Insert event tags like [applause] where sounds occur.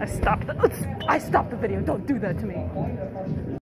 I stopped the [laughs] I stopped the video. Don't do that to me.